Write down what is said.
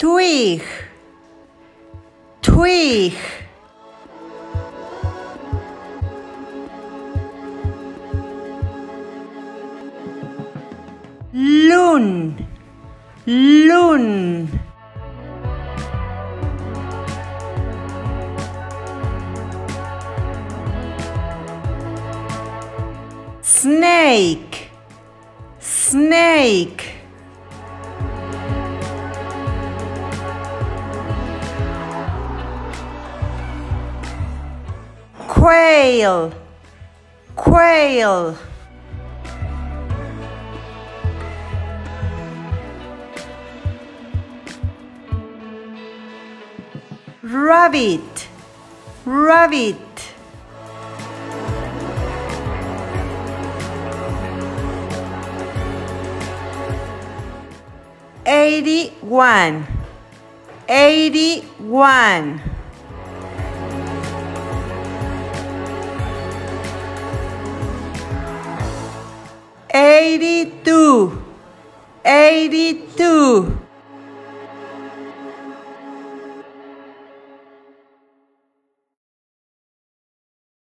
twig, twig. Loon, loon. Snake, snake. quail, quail. Rabbit, rabbit. Eighty one, eighty one. 82 82